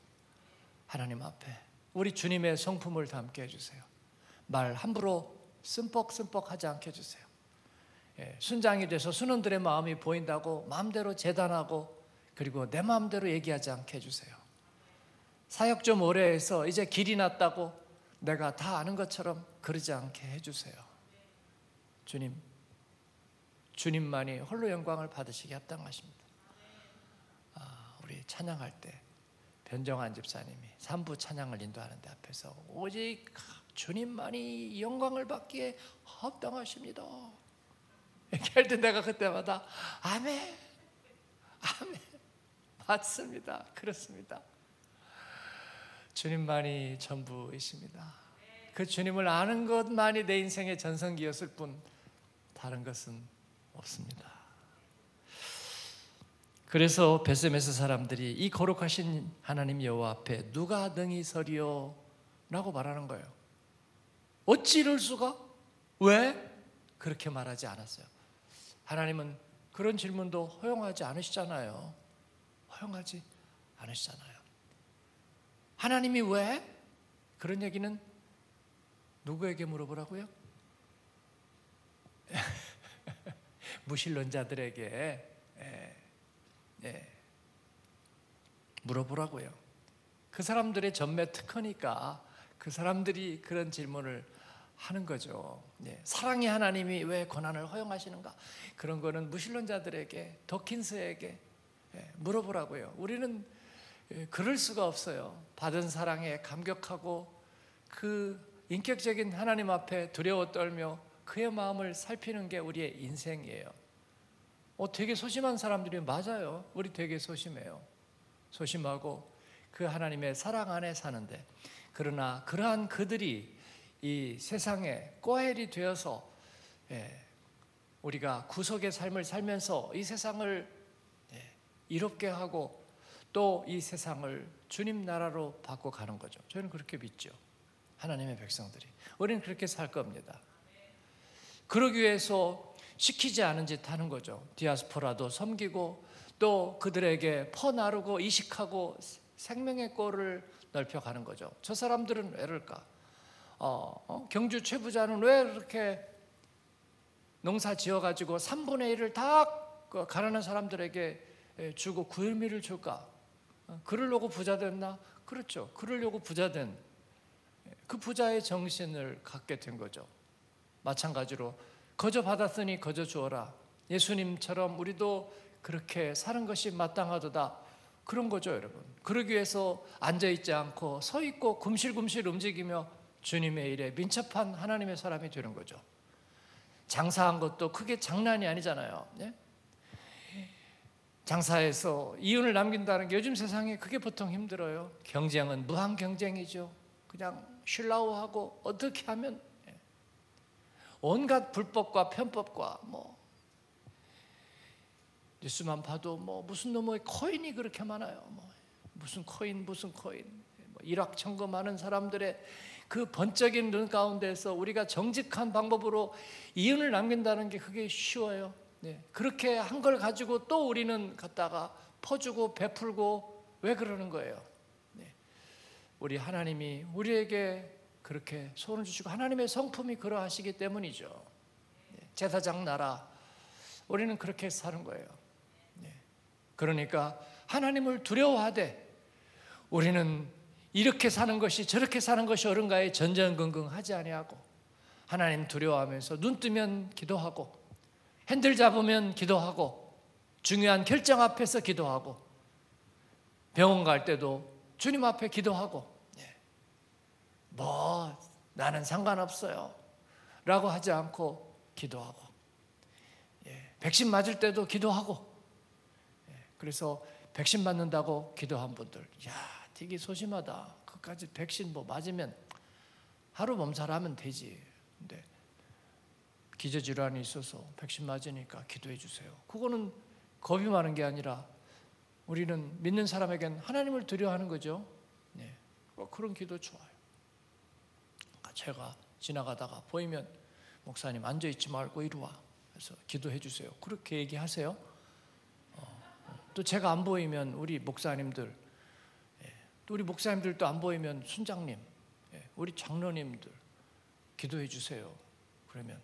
하나님 앞에 우리 주님의 성품을 담게 해주세요. 말 함부로 쓴뻑쓴뻑 하지 않게 해주세요. 예, 순장이 돼서 순원들의 마음이 보인다고 마음대로 재단하고 그리고 내 마음대로 얘기하지 않게 해주세요. 사역 좀 오래 해서 이제 길이 났다고 내가 다 아는 것처럼 그러지 않게 해주세요. 주님, 주님만이 홀로 영광을 받으시기 합당하십니다. 아, 우리 찬양할 때 변정한 집사님이 삼부 찬양을 인도하는데 앞에서 오직 주님만이 영광을 받기에 합당하십니다. 얘기할 때 내가 그때마다 아멘, 아멘, 맞습니다. 그렇습니다. 주님만이 전부이십니다. 그 주님을 아는 것만이 내 인생의 전성기였을 뿐 다른 것은 없습니다. 그래서 베세메스 사람들이 이 거룩하신 하나님 여호와 앞에 누가 능히 서리요? 라고 말하는 거예요. 어찌 이럴 수가? 왜? 그렇게 말하지 않았어요. 하나님은 그런 질문도 허용하지 않으시잖아요. 허용하지 않으시잖아요. 하나님이 왜? 그런 얘기는 누구에게 물어보라고요? 무신론자들에게 예, 예, 물어보라고요. 그 사람들의 전매 특허니까 그 사람들이 그런 질문을 하는 거죠. 예, 사랑의 하나님이 왜 고난을 허용하시는가? 그런 거는 무신론자들에게 더킨스에게 예, 물어보라고요. 우리는 예, 그럴 수가 없어요. 받은 사랑에 감격하고 그 인격적인 하나님 앞에 두려워 떨며 그의 마음을 살피는 게 우리의 인생이에요. 어, 되게 소심한 사람들이 맞아요. 우리 되게 소심해요. 소심하고 그 하나님의 사랑 안에 사는데 그러나 그러한 그들이 이 세상에 꼬헬이 되어서 예, 우리가 구속의 삶을 살면서 이 세상을 예, 이롭게 하고 또 이 세상을 주님 나라로 바꿔 가는 거죠. 저는 그렇게 믿죠. 하나님의 백성들이 우리는 그렇게 살 겁니다. 그러기 위해서 시키지 않은 짓 하는 거죠. 디아스포라도 섬기고 또 그들에게 퍼나르고 이식하고 생명의 꼴을 넓혀가는 거죠. 저 사람들은 왜 그럴까? 어, 어? 경주 최부자는 왜 그렇게 농사 지어가지고 3분의 1을 다그 가난한 사람들에게 주고 구일미를 줄까? 어, 그러려고 부자 됐나? 그렇죠. 그러려고 부자 된 그 부자의 정신을 갖게 된 거죠. 마찬가지로 거저 받았으니 거저 주어라. 예수님처럼 우리도 그렇게 사는 것이 마땅하도다. 그런 거죠, 여러분. 그러기 위해서 앉아 있지 않고 서 있고 금실금실 움직이며 주님의 일에 민첩한 하나님의 사람이 되는 거죠. 장사한 것도 크게 장난이 아니잖아요. 네? 장사해서 이윤을 남긴다는 게 요즘 세상에 그게 보통 힘들어요. 경쟁은 무한 경쟁이죠. 그냥 쉴라우하고 어떻게 하면 예. 온갖 불법과 편법과 뭐 뉴스만 봐도 뭐 무슨 놈의 코인이 그렇게 많아요. 뭐 무슨 코인 무슨 코인 뭐 일확천금하는 사람들의 그 번쩍인 눈 가운데서 우리가 정직한 방법으로 이윤을 남긴다는 게 그게 쉬워요. 네. 그렇게 한 걸 가지고 또 우리는 갖다가 퍼주고 베풀고 왜 그러는 거예요? 네. 우리 하나님이 우리에게 그렇게 손을 주시고 하나님의 성품이 그러하시기 때문이죠. 네. 제사장 나라 우리는 그렇게 사는 거예요. 네. 그러니까 하나님을 두려워하되 우리는 이렇게 사는 것이 저렇게 사는 것이 옳은가에 전전긍긍하지 아니하고 하나님 두려워하면서 눈 뜨면 기도하고 핸들 잡으면 기도하고 중요한 결정 앞에서 기도하고 병원 갈 때도 주님 앞에 기도하고 예. 뭐 나는 상관없어요 라고 하지 않고 기도하고 예. 백신 맞을 때도 기도하고 예. 그래서 백신 맞는다고 기도한 분들 야 되게 소심하다. 그까지 백신 뭐 맞으면 하루 몸살하면 되지. 근데 기저질환이 있어서 백신 맞으니까 기도해 주세요. 그거는 겁이 많은 게 아니라 우리는 믿는 사람에겐 하나님을 두려워하는 거죠. 네. 어, 그런 기도 좋아요. 그러니까 제가 지나가다가 보이면 목사님 앉아 있지 말고 이리 와. 그래서 기도해 주세요. 그렇게 얘기하세요. 어, 또 제가 안 보이면 우리 목사님들 또 우리 목사님들도 안 보이면 순장님, 예, 우리 장로님들 기도해 주세요. 그러면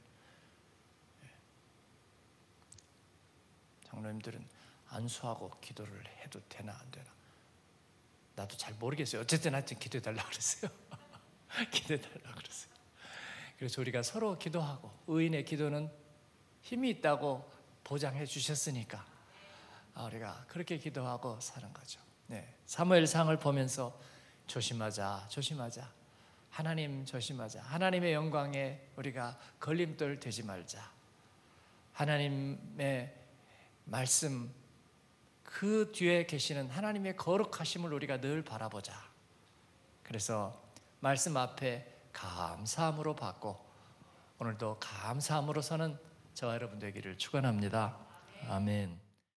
장로님들은 안수하고 기도를 해도 되나 안 되나? 나도 잘 모르겠어요. 어쨌든 하여튼 기도해 달라 그랬어요. 기도해 달라 그랬어요. 그래서 우리가 서로 기도하고 의인의 기도는 힘이 있다고 보장해 주셨으니까 아, 우리가 그렇게 기도하고 사는 거죠. 네, 사무엘상을 보면서 조심하자, 조심하자. 하나님 조심하자. 하나님의 영광에 우리가 걸림돌 되지 말자. 하나님의 말씀 그 뒤에 계시는 하나님의 거룩하심을 우리가 늘 바라보자. 그래서 말씀 앞에 감사함으로 받고 오늘도 감사함으로 서는 저와 여러분 되기를 축원합니다. 아멘.